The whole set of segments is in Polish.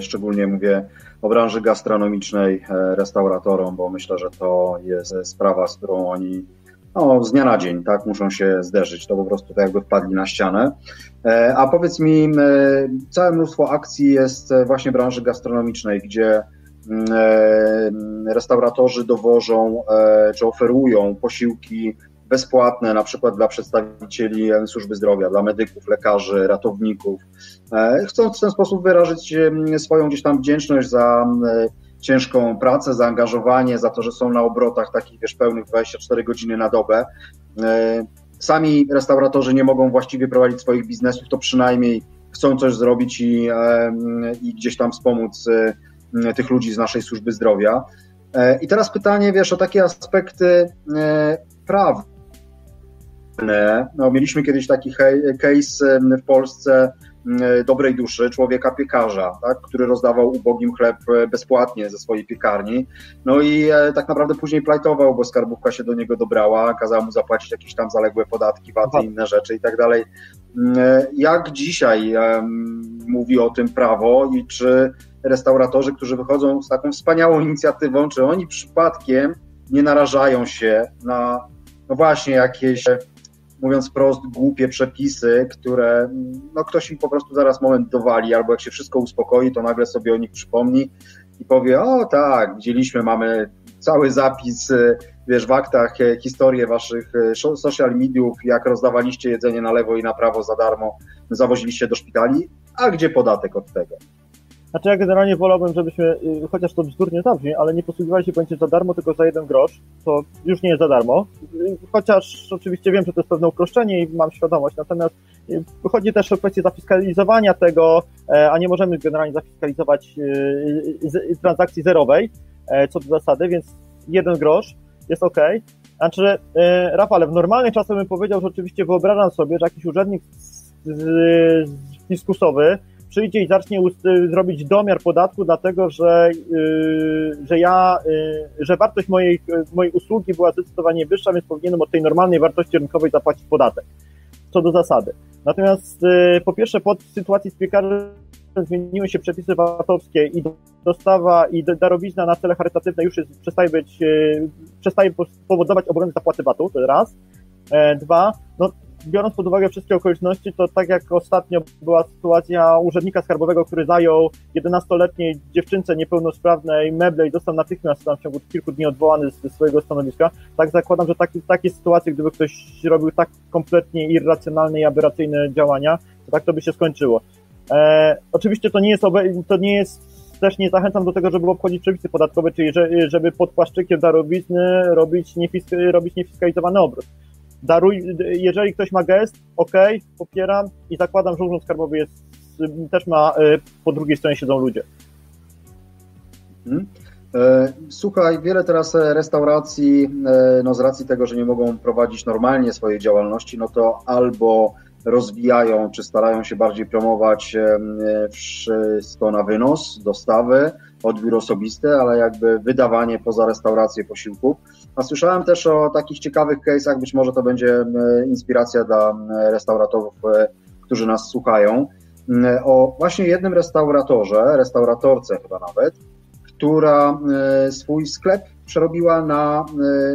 szczególnie mówię o branży gastronomicznej, restauratorom, bo myślę, że to jest sprawa, z którą oni no, z dnia na dzień, tak, muszą się zderzyć. To po prostu tak jakby wpadli na ścianę. E, a powiedz mi, e, całe mnóstwo akcji jest właśnie w branży gastronomicznej, gdzie e, restauratorzy dowożą czy oferują posiłki bezpłatne, na przykład dla przedstawicieli służby zdrowia, dla medyków, lekarzy, ratowników, chcąc w ten sposób wyrazić swoją gdzieś tam wdzięczność za ciężką pracę, zaangażowanie, za to, że są na obrotach takich, wiesz, pełnych 24 godziny na dobę. E, sami restauratorzy nie mogą właściwie prowadzić swoich biznesów, to przynajmniej chcą coś zrobić i, e, i gdzieś tam wspomóc e, tych ludzi z naszej służby zdrowia. I teraz pytanie, wiesz, o takie aspekty prawne. No, mieliśmy kiedyś taki case w Polsce E, dobrej duszy, człowieka piekarza, tak, który rozdawał ubogim chleb e, bezpłatnie ze swojej piekarni. No i e, tak naprawdę później plajtował, bo skarbówka się do niego dobrała, kazała mu zapłacić jakieś tam zaległe podatki, VAT i inne rzeczy i tak dalej. Mm, jak dzisiaj mówi o tym prawo i czy restauratorzy, którzy wychodzą z taką wspaniałą inicjatywą, czy oni przypadkiem nie narażają się na no właśnie jakieś mówiąc prost, głupie przepisy, które no, ktoś im po prostu zaraz moment dowali, albo jak się wszystko uspokoi, to nagle sobie o nich przypomni i powie, o tak, widzieliśmy, mamy cały zapis, y, wiesz, w aktach y, historię waszych y, social mediów, jak rozdawaliście jedzenie na lewo i na prawo za darmo, zawoziliście do szpitali, a gdzie podatek od tego? Znaczy ja generalnie wolałbym, żebyśmy, y, chociaż to bzdurnie zabrzmi, ale nie posługiwali się pojęciem za darmo, tylko za jeden grosz, to już nie jest za darmo. Y, chociaż oczywiście wiem, że to jest pewne uproszczenie i mam świadomość, natomiast y, chodzi też o kwestię zafiskalizowania tego, e, a nie możemy generalnie zafiskalizować transakcji zerowej, e, co do zasady, więc jeden grosz jest ok. Znaczy, e, Rafale, w normalnych czasach bym powiedział, że oczywiście wyobrażam sobie, że jakiś urzędnik fiskusowy przyjdzie i zacznie zrobić domiar podatku, dlatego że, yy, że ja, yy, że wartość mojej, mojej usługi była zdecydowanie wyższa, więc powinienem od tej normalnej wartości rynkowej zapłacić podatek. Co do zasady. Natomiast po pierwsze, pod sytuacji z piekarzem zmieniły się przepisy VAT-owskie i dostawa i darowizna na cele charytatywne już jest, przestaje być, przestaje powodować obowiązek zapłaty VAT-u, to raz. E, dwa, no biorąc pod uwagę wszystkie okoliczności, to tak jak ostatnio była sytuacja urzędnika skarbowego, który zajął 11-letniej dziewczynce niepełnosprawnej meble i został natychmiast tam w ciągu kilku dni odwołany ze swojego stanowiska, tak zakładam, że taki, takie sytuacje, gdyby ktoś robił tak kompletnie irracjonalne i aberracyjne działania, to tak to by się skończyło. E, oczywiście to nie jest, to nie jest też nie zachęcam do tego, żeby obchodzić przepisy podatkowe, czyli żeby pod płaszczykiem darowizny robić, niefisk robić niefiskalizowany obrót daruj, jeżeli ktoś ma gest, ok, popieram i zakładam, że Urząd Skarbowy jest, też ma, e, po drugiej stronie siedzą ludzie. Hmm. Słuchaj, wiele teraz restauracji, e, no z racji tego, że nie mogą prowadzić normalnie swojej działalności, no to albo rozwijają, czy starają się bardziej promować wszystko na wynos, dostawy, odbiór osobisty, ale jakby wydawanie poza restaurację posiłków. A słyszałem też o takich ciekawych case'ach, być może to będzie inspiracja dla restauratorów, e, którzy nas słuchają, o właśnie jednym restauratorze, restauratorce chyba nawet, która e, swój sklep przerobiła na,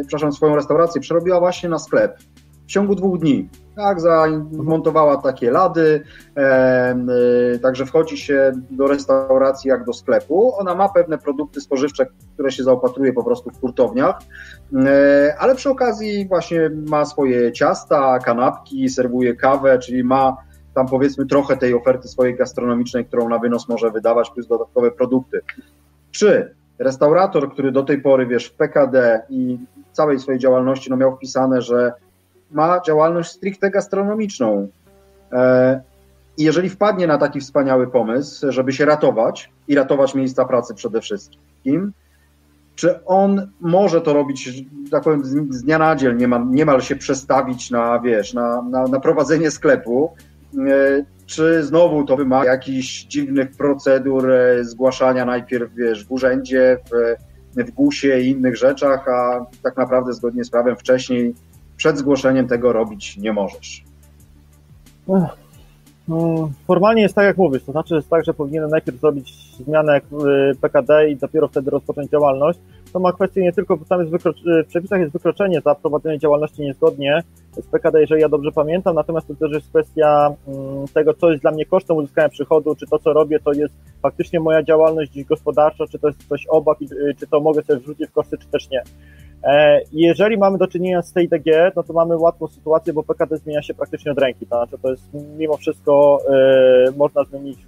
e, przepraszam, swoją restaurację przerobiła właśnie na sklep w ciągu dwóch dni. Tak, zamontowała takie lady, e, także wchodzi się do restauracji jak do sklepu. Ona ma pewne produkty spożywcze, które się zaopatruje po prostu w hurtowniach, e, ale przy okazji właśnie ma swoje ciasta, kanapki, serwuje kawę, czyli ma tam powiedzmy trochę tej oferty swojej gastronomicznej, którą na wynos może wydawać, plus dodatkowe produkty. Czy restaurator, który do tej pory, wiesz, w PKD i całej swojej działalności no, miał wpisane, że ma działalność stricte gastronomiczną. E, I jeżeli wpadnie na taki wspaniały pomysł, żeby się ratować i ratować miejsca pracy przede wszystkim, czy on może to robić, tak powiem, z dnia na dzień, niemal, niemal się przestawić na, wiesz, na, na, na prowadzenie sklepu, e, czy znowu to wymaga jakichś dziwnych procedur e, zgłaszania najpierw, wiesz, w urzędzie, w, w GUS-ie i innych rzeczach, a tak naprawdę zgodnie z prawem wcześniej przed zgłoszeniem tego robić nie możesz. No, formalnie jest tak, jak mówisz, to znaczy jest tak, że powinienem najpierw zrobić zmianę y, PKD i dopiero wtedy rozpocząć działalność. To ma kwestię nie tylko, tam jest y, w przepisach jest wykroczenie za prowadzenie działalności niezgodnie z PKD, jeżeli ja dobrze pamiętam, natomiast to też jest kwestia mm, tego, co jest dla mnie kosztem uzyskania przychodu, czy to, co robię, to jest faktycznie moja działalność gospodarcza, czy to jest coś obok, y, czy to mogę sobie wrzucić w koszty, czy też nie. E, jeżeli mamy do czynienia z TDG, no to mamy łatwą sytuację, bo PKD zmienia się praktycznie od ręki. To znaczy, to jest mimo wszystko e, można zmienić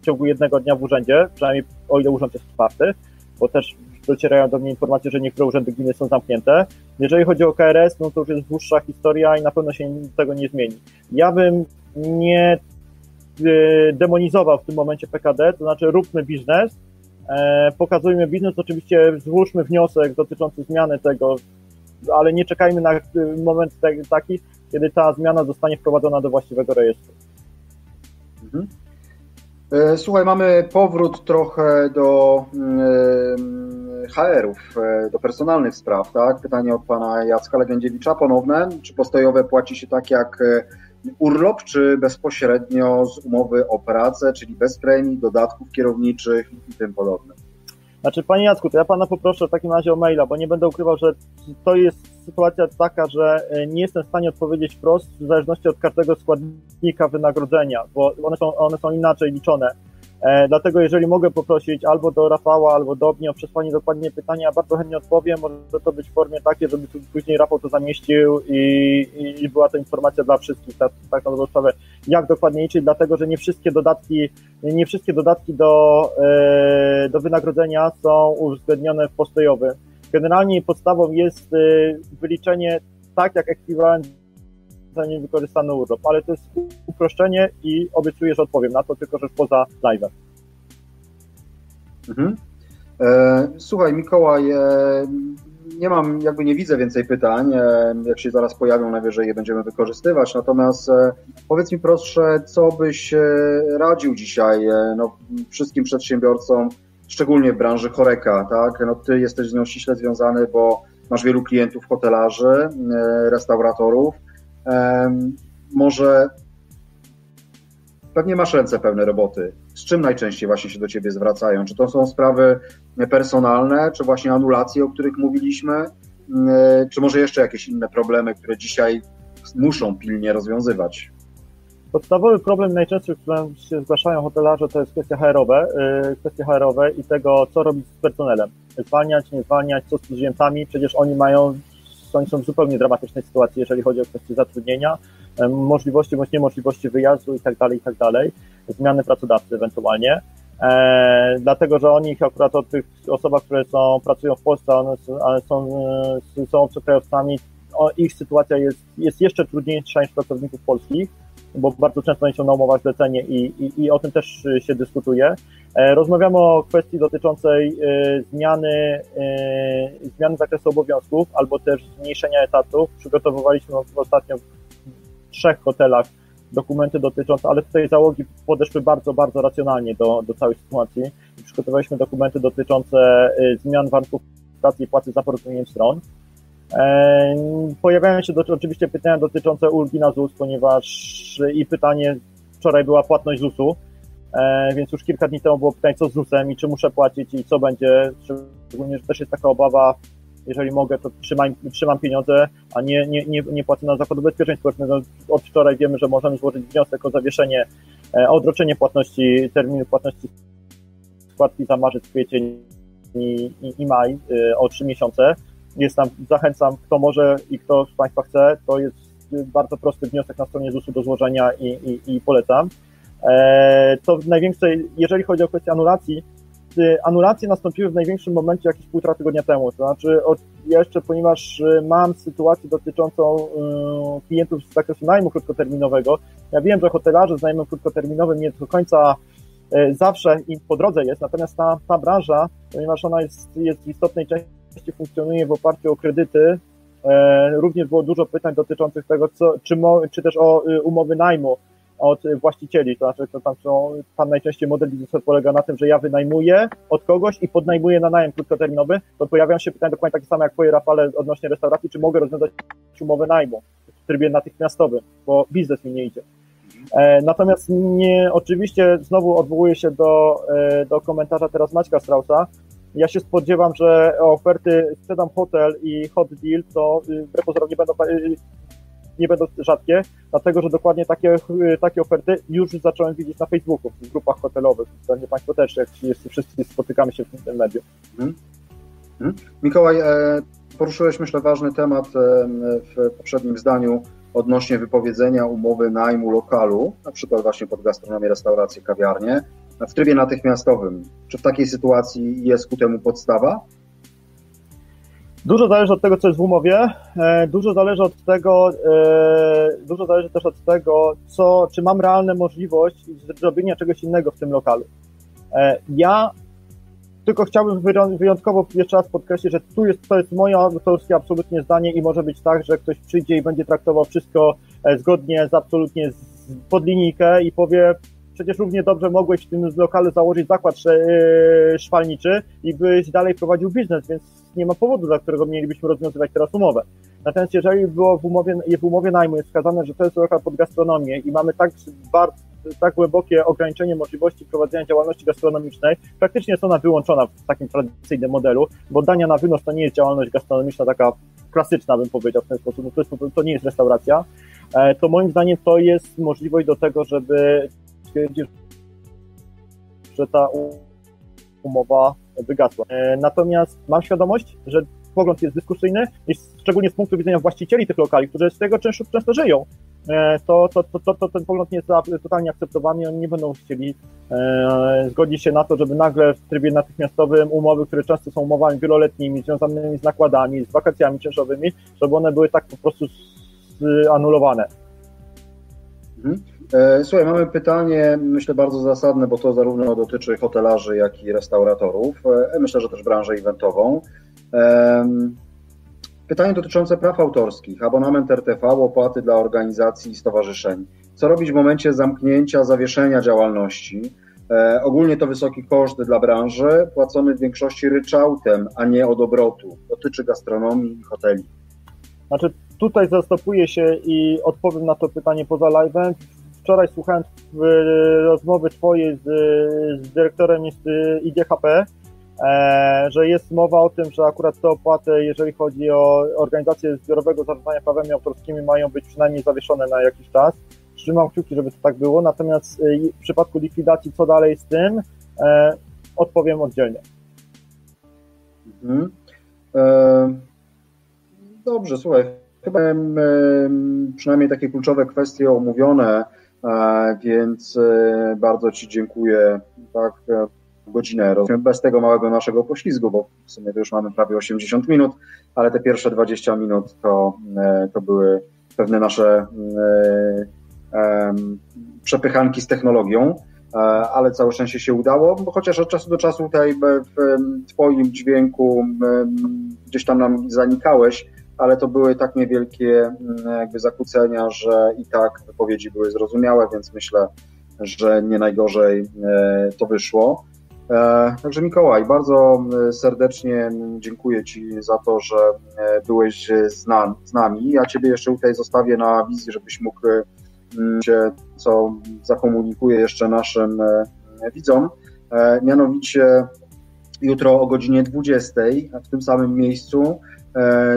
w ciągu jednego dnia w urzędzie, przynajmniej o ile urząd jest otwarty, bo też docierają do mnie informacje, że niektóre urzędy gminy są zamknięte. Jeżeli chodzi o KRS, no to już jest dłuższa historia i na pewno się tego nie zmieni. Ja bym nie e, demonizował w tym momencie PKD, to znaczy róbmy biznes, pokazujmy biznes, oczywiście złóżmy wniosek dotyczący zmiany tego, ale nie czekajmy na moment taki, kiedy ta zmiana zostanie wprowadzona do właściwego rejestru. Mhm. E, słuchaj, mamy powrót trochę do mm, HR-ów, e, do personalnych spraw, tak? Pytanie od pana Jacka Legendziewicza ponowne. Czy postojowe płaci się tak jak urlop, czy bezpośrednio z umowy o pracę, czyli bez premii, dodatków kierowniczych i tym podobne. Znaczy, panie Jacku, to ja pana poproszę w takim razie o maila, bo nie będę ukrywał, że to jest sytuacja taka, że e, nie jestem w stanie odpowiedzieć wprost w zależności od każdego składnika wynagrodzenia, bo one są, one są inaczej liczone. E, dlatego jeżeli mogę poprosić albo do Rafała, albo do mnie o przesłanie dokładnie pytania, bardzo chętnie odpowiem. Może to być w formie takiej, żeby później Rafał to zamieścił i, i była to informacja dla wszystkich, tak, tak na sprawę, jak dokładnie liczyć, dlatego że nie wszystkie dodatki, nie wszystkie dodatki do, e, do wynagrodzenia są uwzględnione w postojowym. Generalnie podstawą jest e, wyliczenie tak jak ekwiwalent za niewykorzystany urlop, ale to jest uproszczenie i obiecuję, że odpowiem na to, tylko że poza live'em. Mhm. E, słuchaj, Mikołaj, e, nie mam, jakby nie widzę więcej pytań. E, jak się zaraz pojawią, najwyżej je będziemy wykorzystywać. Natomiast powiedz mi proszę, co byś radził dzisiaj no, wszystkim przedsiębiorcom, szczególnie w branży choreka, tak? No, ty jesteś z nią ściśle związany, bo masz wielu klientów, hotelarzy, restauratorów może pewnie masz ręce pełne roboty. Z czym najczęściej właśnie się do ciebie zwracają? Czy to są sprawy personalne, czy właśnie anulacje, o których mówiliśmy, czy może jeszcze jakieś inne problemy, które dzisiaj muszą pilnie rozwiązywać? Podstawowy problem najczęstszy, którym się zgłaszają hotelarze, to jest kwestia HR-owe, y, kwestie HR-owe i tego, co robić z personelem. Zwalniać, nie zwalniać, co z cudzoziemcami, przecież oni mają oni są w zupełnie dramatycznej sytuacji, jeżeli chodzi o kwestie zatrudnienia, możliwości bądź niemożliwości wyjazdu i tak dalej, i tak dalej, zmiany pracodawcy ewentualnie. E, dlatego, że oni akurat od tych osobach, które są, pracują w Polsce, one ale są, są obcokrajowcami, o, ich sytuacja jest, jest jeszcze trudniejsza niż pracowników polskich, bo bardzo często oni są na umowach zlecenie i, i, i o tym też się dyskutuje. E, rozmawiamy o kwestii dotyczącej e, zmiany, e, zmiany zakresu obowiązków albo też zmniejszenia etatów. Przygotowywaliśmy ostatnio w trzech hotelach dokumenty dotyczące, ale tutaj załogi podeszły bardzo, bardzo racjonalnie do, do całej sytuacji. Przygotowaliśmy dokumenty dotyczące zmian warunków pracy i płacy za porozumieniem stron. Pojawiają się do, oczywiście pytania dotyczące ulgi na ZUS, ponieważ i pytanie, wczoraj była płatność ZUS-u, E, więc już kilka dni temu było pytanie, co z ZUS-em i czy muszę płacić i co będzie, szczególnie, że też jest taka obawa, jeżeli mogę, to trzymam, trzymam pieniądze, a nie, nie, nie, nie płacę na Zakład Ubezpieczeń Społecznych. No, od wczoraj wiemy, że możemy złożyć wniosek o zawieszenie, e, o odroczenie płatności, terminu płatności składki za marzec, kwiecień i, i, i maj e, o trzy miesiące. Jest tam, zachęcam, kto może i kto z Państwa chce, to jest bardzo prosty wniosek na stronie ZUS-u do złożenia i, i, i polecam. E, to w największej, jeżeli chodzi o kwestię anulacji, anulacje nastąpiły w największym momencie jakieś półtora tygodnia temu. To znaczy, od, jeszcze ponieważ e, mam sytuację dotyczącą um, klientów z zakresu najmu krótkoterminowego, ja wiem, że hotelarze z najmem krótkoterminowym nie do końca e, zawsze im po drodze jest, natomiast ta, ta branża, ponieważ ona jest, jest w istotnej części funkcjonuje w oparciu o kredyty, e, również było dużo pytań dotyczących tego, co, czy, czy też o umowy najmu od właścicieli, to znaczy to tam są, tam najczęściej model biznesowy polega na tym, że ja wynajmuję od kogoś i podnajmuję na najem krótkoterminowy, to pojawiają się pytania dokładnie takie same jak twoje Rafale odnośnie restauracji, czy mogę rozwiązać umowę najmu w trybie natychmiastowym, bo biznes mi nie idzie. Natomiast nie, oczywiście znowu odwołuję się do, do komentarza teraz Maćka Strausa, ja się spodziewam, że oferty sprzedam hotel i hot deal to wbrew pozorom nie będą, nie będą rzadkie, dlatego że dokładnie takie, takie oferty już zacząłem widzieć na Facebooku, w grupach hotelowych. Pewnie Państwo też, jak wszyscy spotykamy się w tym medium. Hmm. Hmm. Mikołaj, e, poruszyłeś myślę ważny temat e, w poprzednim zdaniu odnośnie wypowiedzenia umowy najmu lokalu, na przykład właśnie pod gastronomię, restaurację, kawiarnię w trybie natychmiastowym. Czy w takiej sytuacji jest ku temu podstawa? Dużo zależy od tego, co jest w umowie. E, dużo zależy od tego, e, dużo zależy też od tego, co, czy mam realną możliwość zrobienia czegoś innego w tym lokalu. E, ja tylko chciałbym wyjątkowo jeszcze raz podkreślić, że tu jest, to jest moje autorskie absolutnie zdanie i może być tak, że ktoś przyjdzie i będzie traktował wszystko zgodnie z absolutnie z pod linijkę i powie, przecież równie dobrze mogłeś w tym lokalu założyć zakład e, szwalniczy i byś dalej prowadził biznes, więc nie ma powodu, dla którego mielibyśmy rozwiązywać teraz umowę. Natomiast jeżeli było w umowie, w umowie najmu jest wskazane, że to jest lokal pod gastronomię i mamy tak bardzo tak głębokie ograniczenie możliwości prowadzenia działalności gastronomicznej, praktycznie jest ona wyłączona w takim tradycyjnym modelu, bo dania na wynos to nie jest działalność gastronomiczna taka klasyczna, bym powiedział w ten sposób, no to, jest, to nie jest restauracja, e, to moim zdaniem to jest możliwość do tego, żeby stwierdził, że ta umowa wygasła. E, natomiast mam świadomość, że pogląd jest dyskusyjny, szczególnie z punktu widzenia właścicieli tych lokali, którzy z tego często, często żyją. E, to, to, to, to, ten pogląd nie jest totalnie akceptowany i oni nie będą chcieli e, zgodzić się na to, żeby nagle w trybie natychmiastowym umowy, które często są umowami wieloletnimi, związanymi z nakładami, z wakacjami czynszowymi, żeby one były tak po prostu anulowane. Mhm. E, słuchaj, mamy pytanie, myślę bardzo zasadne, bo to zarówno dotyczy hotelarzy, jak i restauratorów. E, myślę, że też branżę eventową. Pytanie dotyczące praw autorskich, abonament RTV, opłaty dla organizacji i stowarzyszeń. Co robić w momencie zamknięcia, zawieszenia działalności? E, ogólnie to wysoki koszt dla branży, płacony w większości ryczałtem, a nie od obrotu. Dotyczy gastronomii i hoteli. Znaczy, tutaj zastopuję się i odpowiem na to pytanie poza live'em wczoraj słuchałem rozmowy Twojej z, z dyrektorem IGHP, e, że jest mowa o tym, że akurat te opłaty, jeżeli chodzi o organizację zbiorowego zarządzania prawami autorskimi, mają być przynajmniej zawieszone na jakiś czas. Trzymam kciuki, żeby to tak było, natomiast e, w przypadku likwidacji, co dalej z tym, e, odpowiem oddzielnie. Mhm. E, dobrze, słuchaj, chyba przynajmniej takie kluczowe kwestie omówione. E, więc e, bardzo Ci dziękuję. Tak, e, godzinę. Bez tego małego naszego poślizgu, bo w sumie to już mamy prawie 80 minut, ale te pierwsze 20 minut to, to były pewne nasze przepychanki z technologią, ale całe szczęście się udało, bo chociaż od czasu do czasu tutaj w Twoim dźwięku gdzieś tam nam zanikałeś, ale to były tak niewielkie mm, jakby zakłócenia, że i tak wypowiedzi były zrozumiałe, więc myślę, że nie najgorzej e, to wyszło. E, także Mikołaj, bardzo e, serdecznie dziękuję Ci za to, że byłeś z, nam, z nami. Ja Ciebie jeszcze tutaj zostawię na wizji, żebyś mógł się, co zakomunikuję jeszcze naszym widzom. Mianowicie jutro o godzinie 20 w tym samym miejscu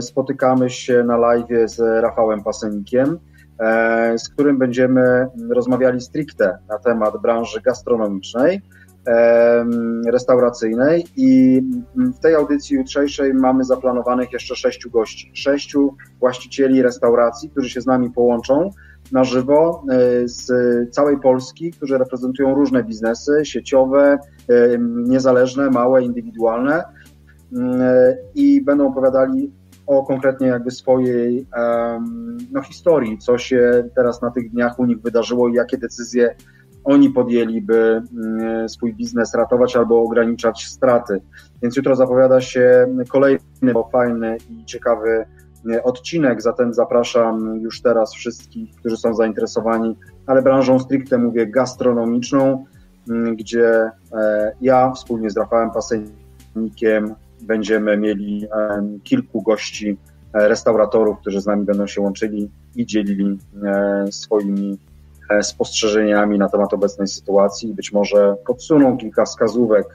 spotykamy się na live z Rafałem Pasenikiem, e, z którym będziemy rozmawiali stricte na temat branży gastronomicznej, e, restauracyjnej i w tej audycji jutrzejszej mamy zaplanowanych jeszcze sześciu gości, sześciu właścicieli restauracji, którzy się z nami połączą na żywo z całej Polski, którzy reprezentują różne biznesy sieciowe, niezależne, małe, indywidualne i będą opowiadali o konkretnie jakby swojej no, historii, co się teraz na tych dniach u nich wydarzyło i jakie decyzje oni podjęli, by mm, swój biznes ratować albo ograniczać straty. Więc jutro zapowiada się kolejny fajny i ciekawy e, odcinek, zatem zapraszam już teraz wszystkich, którzy są zainteresowani, ale branżą stricte mówię gastronomiczną, mm, gdzie e, ja wspólnie z Rafałem Pasenikiem będziemy mieli kilku gości, e, restauratorów, którzy z nami będą się łączyli i dzielili e, swoimi spostrzeżeniami na temat obecnej sytuacji. Być może podsuną kilka wskazówek